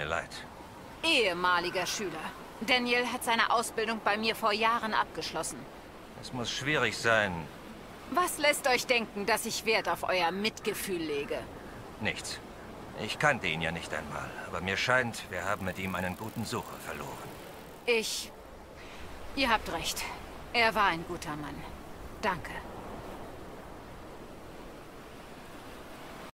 mir leid. Ehemaliger Schüler. Daniel hat seine Ausbildung bei mir vor Jahren abgeschlossen. Es muss schwierig sein. Was lässt euch denken, dass ich Wert auf euer Mitgefühl lege? Nichts. Ich kannte ihn ja nicht einmal, aber mir scheint, wir haben mit ihm einen guten Sucher verloren. Ich... Ihr habt recht. Er war ein guter Mann. Danke.